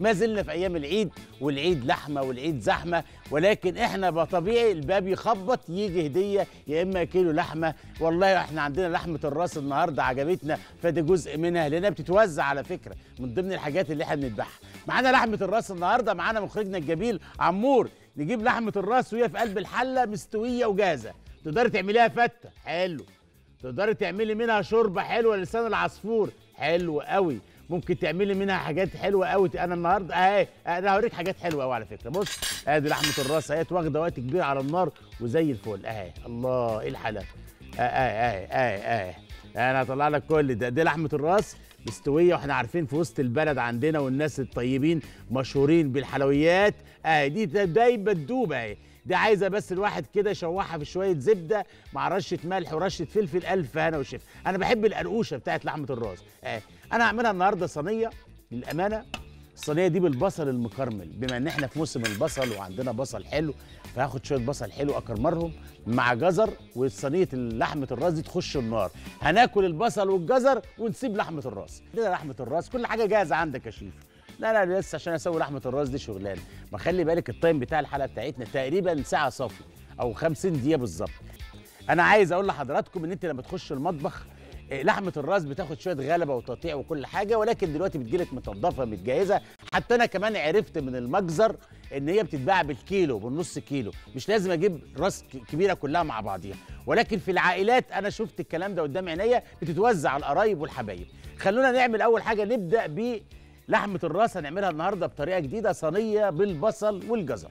ما زلنا في أيام العيد والعيد لحمة والعيد زحمة ولكن إحنا بطبيعي الباب يخبط يجي هدية يا إما كيلو لحمة. والله إحنا عندنا لحمة الراس النهارده عجبتنا فده جزء منها لأنها بتتوزع على فكرة من ضمن الحاجات اللي إحنا بنذبحها. معانا لحمة الراس النهارده معانا مخرجنا الجميل عمور نجيب لحمة الراس وهي في قلب الحلة مستوية وجاهزة. تقدري تعمليها فتة حلو. تقدري تعملي منها شوربة حلوة لسان العصفور حلو قوي ممكن تعملي منها حاجات حلوة قوي أنا النهارده أهي أنا هوريك حاجات حلوة قوي على فكرة. بص أدي لحمة الراس اهي واخدة وقت كبير على النار وزي الفل. أهي الله إيه الحلاوه أهي أهي أهي أهي أنا هطلع لك كل ده. دي لحمة الراس مستوية وإحنا عارفين في وسط البلد عندنا والناس الطيبين مشهورين بالحلويات. أهي دي دايما تدوب أهي. دي عايزة بس الواحد كده يشوحها في شوية زبدة مع رشة ملح ورشة فلفل ألف هنا وشفا أنا بحب القرقوشة بتاعت لحمة الراس. آه. أنا هعملها النهارده صينيه للامانه. الصينيه دي بالبصل المكرمل بما ان إحنا في موسم البصل وعندنا بصل حلو فهاخد شوية بصل حلو اكرملهم مع جزر وصينيه لحمه الراس دي تخش النار. هناكل البصل والجزر ونسيب لحمه الراس. كده لحمه الراس كل حاجة جاهزه عندك يا شيف. لا لا لسه عشان أسوي لحمه الراس دي شغلانه. ما خلي بالك ال time بتاع الحلقة بتاعتنا تقريبا ساعة صافي أو 50 دقيقة بالظبط. أنا عايز أقول لحضراتكم إن أنت لما تخش المطبخ لحمة الراس بتاخد شوية غلبة وتقطيع وكل حاجة ولكن دلوقتي بتجيلك متنضفه متجهزة. حتى أنا كمان عرفت من المجزر إن هي بتتباع بالكيلو بالنص كيلو. مش لازم أجيب راس كبيرة كلها مع بعضيها. ولكن في العائلات أنا شفت الكلام ده قدام عينيا بتتوزع على القرايب والحبايب. خلونا نعمل أول حاجة نبدأ ب لحمه الراس. هنعملها النهارده بطريقة جديدة صينية بالبصل والجزر.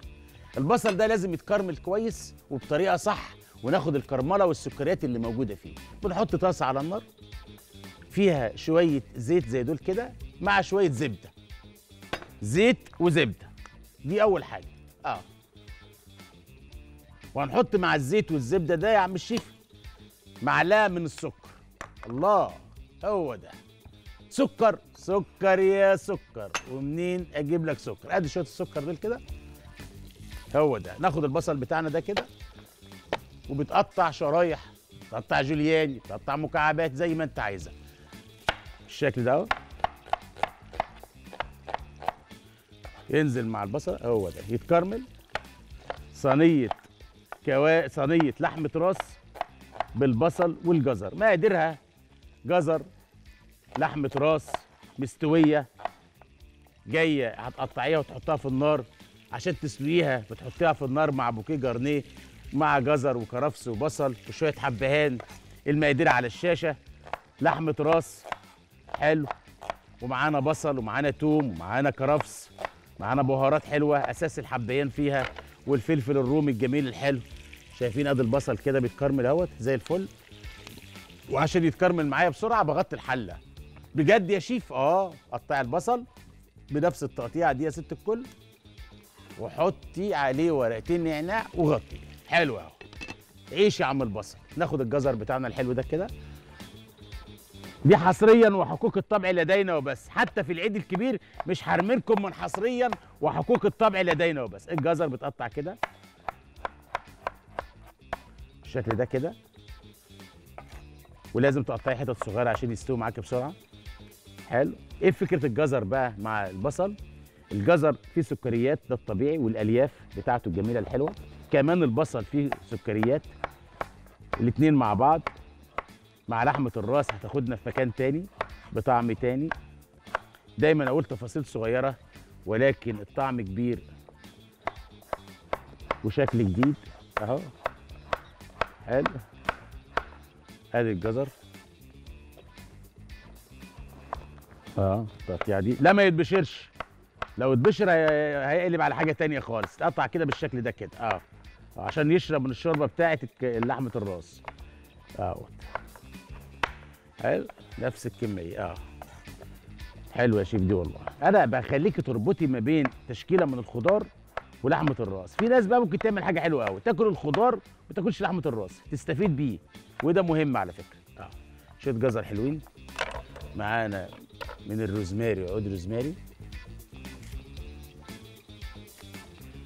البصل ده لازم يتكرمل كويس وبطريقة صح وناخد الكرملة والسكريات اللي موجودة فيه. بنحط طاسة على النار فيها شوية زيت زي دول كده مع شوية زبدة. زيت وزبدة. دي أول حاجة. آه. وهنحط مع الزيت والزبدة ده يا عم الشيف معلقة من السكر. الله هو ده. سكر سكر يا سكر. ومنين أجيب لك سكر؟ أدي شوية السكر دول كده. هو ده. ناخد البصل بتاعنا ده كده. وبتقطع شرايح تقطع جولياني تقطع مكعبات زي ما انت عايزها. بالشكل ده ينزل مع البصل هو ده يتكرمل. صينية كوا صينية لحمة راس بالبصل والجزر. مقاديرها جزر لحمة راس مستوية جاية هتقطعيها وتحطها في النار. عشان تسلقيها بتحطيها في النار مع بوكيه جرنيه. مع جزر وكرفس وبصل وشوية حبهان المقادير على الشاشة لحمة راس حلو. ومعانا بصل ومعانا توم ومعانا كرفس معانا بهارات حلوة أساس الحبهان فيها والفلفل الرومي الجميل الحلو. شايفين ادي البصل كده بيتكرمل أهوت زي الفل. وعشان يتكرمل معايا بسرعة بغطي الحلة. بجد يا شيف؟ آه قطعي البصل بنفس التقطيعه دي يا ست الكل. وحطي عليه ورقتين نعناع وغطي. حلو اهو. عيش يا عم البصل. ناخد الجزر بتاعنا الحلو ده كده. دي حصريا وحقوق الطبع لدينا وبس. حتى في العيد الكبير مش هرمنكم من حصريا وحقوق الطبع لدينا وبس. الجزر بتقطع كده. بالشكل ده كده. ولازم تقطعي حتت صغيرة عشان يستوي معاك بسرعة. حلو. إيه فكرة الجزر بقى مع البصل؟ الجزر فيه سكريات ده الطبيعي والألياف بتاعته الجميلة الحلوة. كمان البصل فيه سكريات الاتنين مع بعض. مع لحمة الراس هتاخدنا في مكان تاني بطعم تاني. دايما أقول تفاصيل صغيرة ولكن الطعم كبير وشكل جديد. أهو. حلو. ادي الجزر. آه التقطيعه دي. لا ما يتبشرش. لو اتبشر هي- هيقلب على حاجة تانية خالص. تقطع كده بالشكل ده كده. آه. عشان يشرب من الشوربة بتاعت الك- لحمة الراس. اهوت حلو. نفس الكمية. آه. حلو يا شيف دي والله. أنا بخليكي تربطي ما بين تشكيلة من الخضار ولحمة الراس. في ناس بقى ممكن تعمل حاجة حلوة قوي تاكل الخضار وما تاكلش لحمة الراس. تستفيد بيه. وده مهم على فكرة. آه. شوية جزر حلوين. معانا من الروزماري عود روزماري.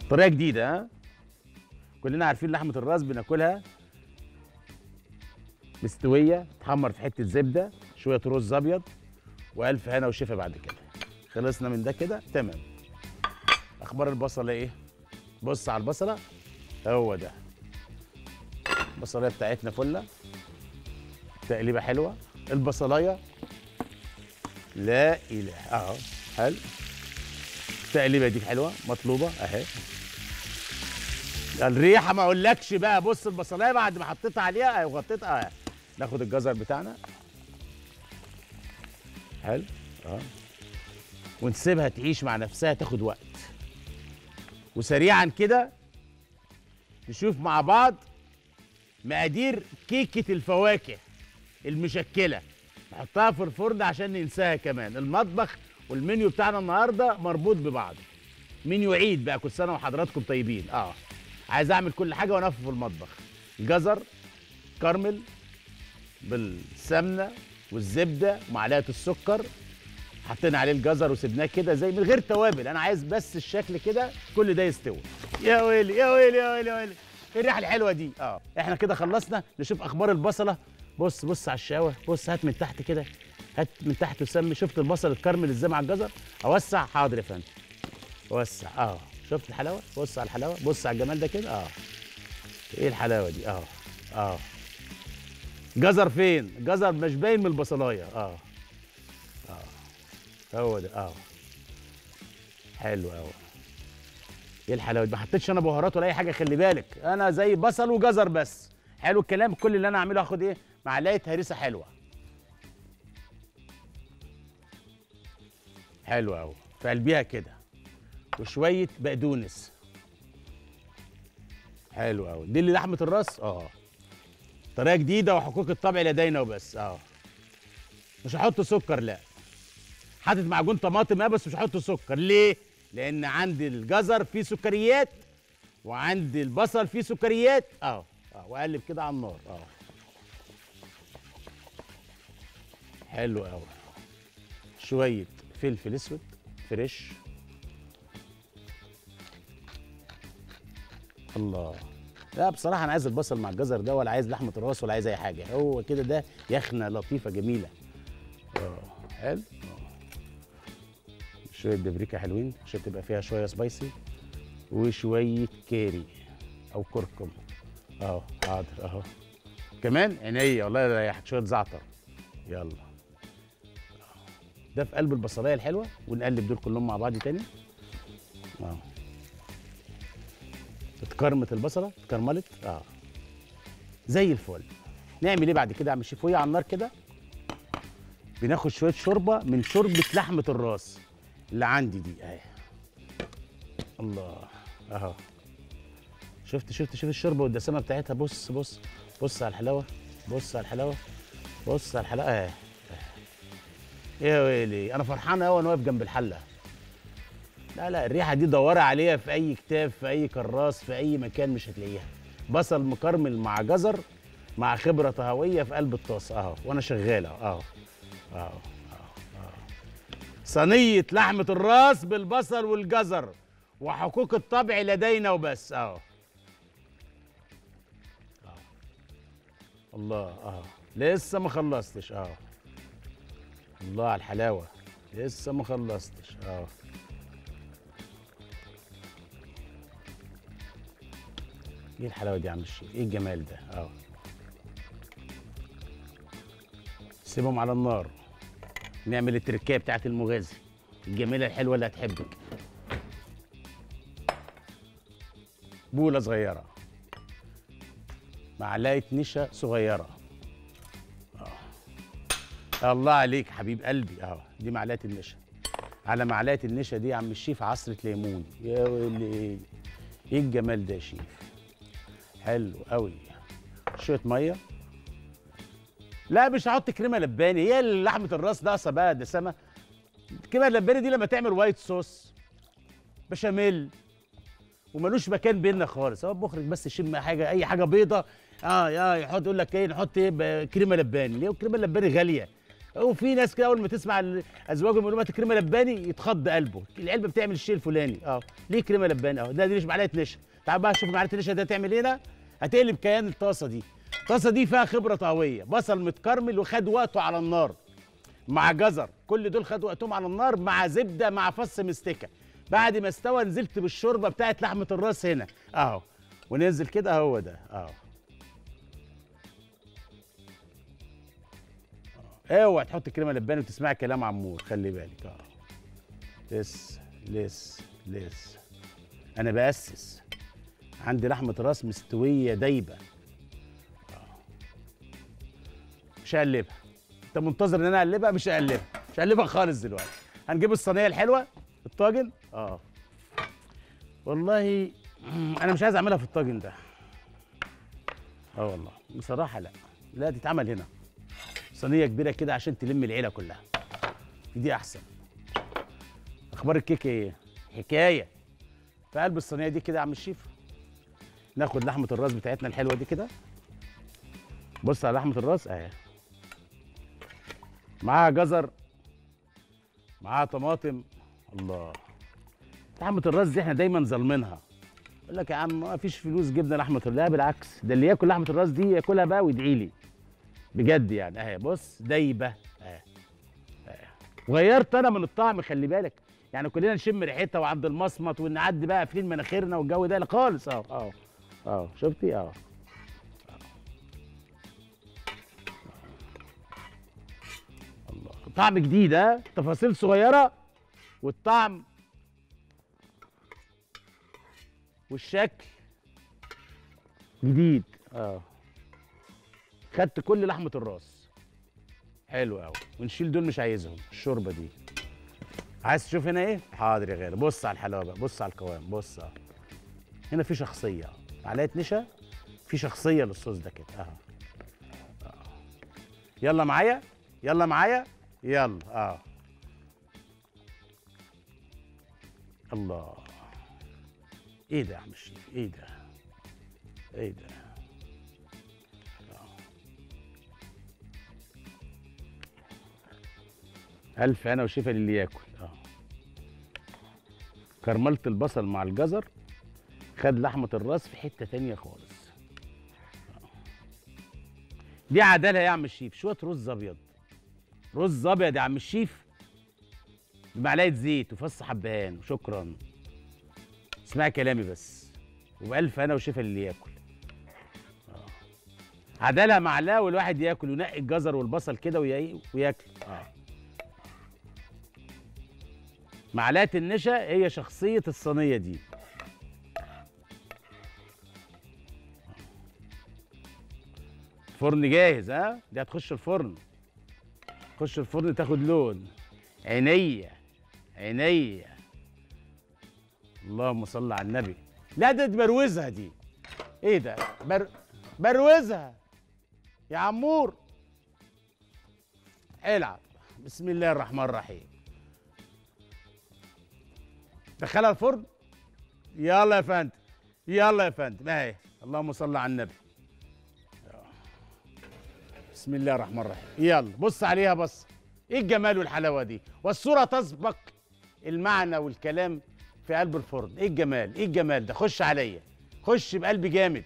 طريقة جديدة ها؟ كلنا عارفين لحمة الراس بناكلها مستوية تحمر في حتة زبدة شوية رز أبيض وألف هنا وشفا بعد كده. خلصنا من ده كده تمام. أخبار البصلة إيه؟ بص على البصلة هو ده. البصلايه بتاعتنا فلة تقليبة حلوة. البصلاية لا إله اهو حلو التقليبه دي حلوة مطلوبة أهي. الريحة ما أقولكش بقى. بص البصلاية بعد ما حطيتها عليها وغطيتها أهي. ناخد الجزر بتاعنا. حلو. آه. ونسيبها تعيش مع نفسها تاخد وقت. وسريعا كده نشوف مع بعض مقادير كيكة الفواكه المشكلة. نحطها في الفرن عشان ننساها كمان. المطبخ والمنيو بتاعنا النهارده مربوط ببعض. منيو عيد بقى كل سنة وحضراتكم طيبين. آه. عايز اعمل كل حاجة وأنا في المطبخ. جزر كرمل بالسمنة والزبدة ومعلقه السكر. حطينا عليه الجزر وسبناه كده زي من غير توابل. أنا عايز بس الشكل كده كل ده يستوي. يا ويلي يا ويلي يا ويلي يا ويلي. إيه الريحة الحلوة دي. آه. إحنا كده خلصنا. نشوف أخبار البصلة. بص بص على الشاوه بص هات من تحت كده. هات من تحت وسمي. شفت البصل اتكرمل إزاي مع الجزر؟ أوسع. حاضر يا فندم. وسع آه. شفت الحلاوة؟ بص على الحلاوة بص على الجمال ده كده آه. إيه الحلاوة دي؟ آه آه. جزر فين؟ جزر مش باين من البصلاية آه. آه. هو ده آه. حلو قوي إيه الحلاوة دي؟ ما حطيتش أنا بهارات ولا أي حاجة خلي بالك. أنا زي بصل وجزر بس. حلو الكلام. كل اللي أنا اعمله هاخد إيه؟ معلقة هريسة حلوة. حلو قوي في قلبيها كده. وشوية بقدونس. حلو قوي دي اللي لحمة الراس؟ آه. طريقة جديدة وحقوق الطبع لدينا وبس. آه. مش هحط سكر لا. حاطط معجون طماطم آه بس مش هحط سكر. ليه؟ لأن عندي الجزر فيه سكريات وعندي البصل فيه سكريات. آه. آه. وأقلب كده على النار. آه. حلو قوي شوية فلفل أسود fresh. الله. لا بصراحة أنا عايز البصل مع الجزر ده ولا عايز لحمة الراس ولا عايز أي حاجة. هو كده ده يخنة لطيفة جميلة. آه حلو. آه. شوية بابريكا حلوين عشان تبقى فيها شوية spicy وشوية كاري أو كركم. اهو حاضر أهو. كمان عينيا والله يريحك شوية زعتر. يلا. ده في قلب البصلاية الحلوة ونقلب دول كلهم مع بعض تاني. آه. اتكرمت البصلة اتكرملت؟ آه. زي الفل. نعمل إيه بعد كده اعمل شيف؟ وهي على النار كده. بناخد شوية شوربة من شوربة لحمة الراس اللي عندي دي أهي. الله. أهو. شفت شفت شوف الشوربة والدسامة بتاعتها؟ بص بص بص على الحلاوة بص على الحلاوة بص على الحلاوة. أهي يا ويلي. أنا فرحان قوي وأنا واقف جنب الحلة. لا لا الريحة دي دوري عليها في أي كتاب في أي كراس في أي مكان مش هتلاقيها. بصل مكرمل مع جزر مع خبرة طهوية في قلب الطاسة. أهو وأنا شغال أهو أهو أهو صينية لحمة الراس بالبصل والجزر وحقوق الطبع لدينا وبس. أهو. الله أهو. لسه ما خلصتش. أهو. الله على الحلاوة. لسه ما خلصتش. أهو. إيه الحلاوة دي يا عم الشيخ؟ إيه الجمال ده؟ آه. سيبهم على النار. نعمل التركية بتاعت المغازي. الجميلة الحلوة اللي هتحبك. بولة صغيرة. معلقة نشا صغيرة. آه. الله عليك حبيب قلبي. اهو دي معلقة النشا. على معلقة النشا دي يا عم الشيف عصرة ليمون. يا ويلي إيه الجمال ده يا شيف حلو قوي. شوية مية. لا مش هحط كريمة لباني. هي لحمة الراس ناقصة بقى دسمه الكريمه اللباني دي لما تعمل وايت صوص بشاميل وملوش مكان بينا خالص. هو المخرج بس يشم حاجة أي حاجة بيضة. آه آه يحط يقول لك إيه نحط إيه كريمة لباني. ليه؟ الكريمه اللباني غالية. وفي ناس كده أول ما تسمع أزواجهم يقولوا هات كريمة لباني يتخض قلبه. العلبة بتعمل الشيء الفلاني. آه. ليه كريمة لباني؟ آه ده دي مش معلقة نشا. تعال بقى شوف معلقة النشا ده تعمل إيه هتقلب كيان الطاسة دي. الطاسة دي فيها خبرة طهويه بصل متكرمل وخد وقته على النار. مع جزر. كل دول خدوا وقتهم على النار مع زبدة مع فص مستكة. بعد ما استوى نزلت بالشوربة بتاعت لحمة الراس هنا. أهو. وننزل كده هو ده. أهو. أوعى تحط كريمه لباني وتسمعي كلام عمور. خلي بالك. آه لسه لسه لسه أنا بأسس. عندي لحمة راس مستوية دايبة. مش هقلبها. انت منتظر ان أنا اقلبها؟ مش هقلبها. مش هقلبها خالص دلوقتي. هنجيب الصينية الحلوة؟ الطاجن؟ آه. والله أنا مش عايز أعملها في الطاجن ده. آه والله. بصراحة لا. لا تتعمل هنا. صينية كبيرة كده عشان تلم العيلة كلها. دي أحسن. أخبار الكيك إيه؟ حكاية. في قلب الصينية دي كده يا عم الشيف. ناخد لحمة الراس بتاعتنا الحلوة دي كده. بص على لحمة الراس اهي. معاها جزر معاها طماطم. الله. لحمة الراس دي إحنا دايما ظالمينها. يقول لك يا عم ما فيش فلوس جبنا لحمة لا بالعكس ده اللي ياكل لحمة الراس دي ياكلها بقى ويدعي لي. بجد يعني. اهي بص دايبة. اهي. غيرت أنا من الطعم خلي بالك. يعني كلنا نشم ريحتها وعند المصمت ونعدي بقى قافلين مناخيرنا والجو ده. خالص اهو. اهو. اهو شفتي؟ اهو الله طعم جديد ها؟ تفاصيل صغيرة. والطعم والشكل جديد. آه. خدت كل لحمة الراس. حلو قوي ونشيل دول مش عايزهم. الشوربة دي. عايز تشوف هنا إيه؟ حاضر يا غالي. بص على الحلاوه بقى بص على القوام. بص. آه هنا في شخصية. معلقه نشا في شخصية للصوص ده كده. أهو. يلا معايا؟ يلا معايا؟ يلا آه الله. إيه ده يا عم الشيف إيه ده؟ إيه ده؟ ألف أنا وشفا للي ياكل. آه كرملت البصل مع الجزر. خد لحمة الراس في حتة تانية خالص. دي عدالة يا عم الشيف شوية رز أبيض. رز أبيض يا عم الشيف بمعلقة زيت وفص حبهان وشكرا اسمعي كلامي بس. وبألف أنا وشفا للي ياكل. آه. عدالة معلقة والواحد ياكل وينقي الجزر والبصل كده ويا- وياكل. آه. معلقة النشا هي شخصية الصينية دي. فرن جاهز ها؟ دي هتخش الفرن. تخش الفرن تاخد لون. عينيا عينيا. اللهم صل على النبي. لا ده تبروزها دي. إيه ده؟ بر... بروزها. يا عمور. العب. بسم الله الرحمن الرحيم. دخلها الفرن؟ يلا يا فندم. يلا يا فندم. اهي. اللهم صل على النبي. بسم الله الرحمن الرحيم. يلا بص عليها بص. إيه الجمال والحلاوة دي؟ والصورة تسبق المعنى والكلام في قلب الفرن. إيه الجمال؟ إيه الجمال ده؟ خش عليا. خش بقلب جامد.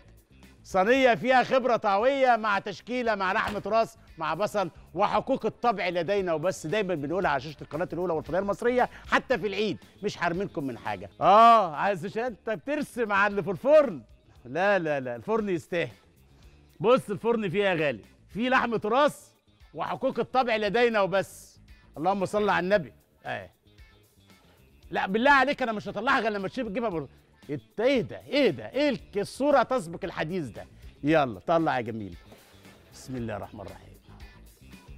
صينية فيها خبرة طهويه مع تشكيلة مع لحمه راس مع بصل وحقوق الطبع لدينا. وبس دايما بنقولها على شاشة القناة الأولى والفضائية المصرية حتى في العيد. مش حارمينكم من حاجة. آه عايز أنت بترسم على اللي في الفرن. لا لا لا الفرن يستاهل. بص الفرن فيه يا غالي. فيه لحمه راس وحقوق الطبع لدينا وبس. اللهم صل على النبي. آه. لا بالله عليك أنا مش هطلعها غير لما تشوف تجيبها بر... إيه ده؟ إيه ده؟ إيه الصورة تسبق الحديث ده؟ يلا طلع يا جميل. بسم الله الرحمن الرحيم.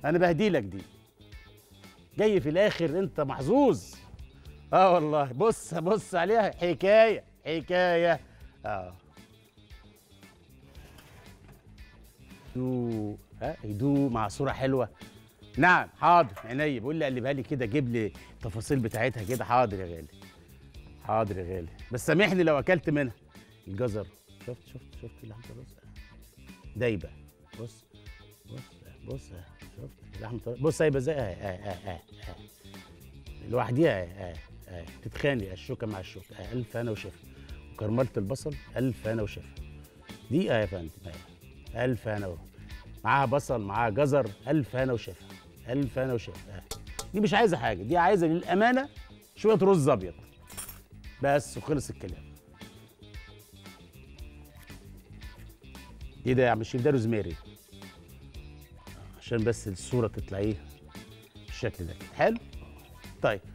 أنا بهديلك دي. جاي في الآخر أنت محظوظ. آه والله. بص بص عليها. حكاية حكاية. آه. هدوء ها هدوء مع صورة حلوة. نعم حاضر عينيا. بقول لي قلبها لي كده جيب لي التفاصيل بتاعتها كده. حاضر يا غالي حاضر يا غالي. بس سامحني لو أكلت منها. الجزر. شفت شفت شفت لحمه الراس دايبة. بص بص بص شفت لحمه الراس بص سايبة إزاي آه آه آه آه آه. لوحديها آه آه آه. تتخانق الشوكة مع الشوكة. ألف أنا وشفا وكرملت البصل ألف أنا وشفا دي آه يا فندم آه ألف أنا و... معاها بصل معاها جزر ألف أنا وشفا ألف أنا وشفا. آه. دي مش عايزة حاجة دي عايزة للأمانة شوية رز أبيض. بس وخلص الكلام. إيه ده يا عم الشيف؟ ده روزماري. عشان بس الصورة تطلع إيه؟ بالشكل ده. حلو؟ طيب.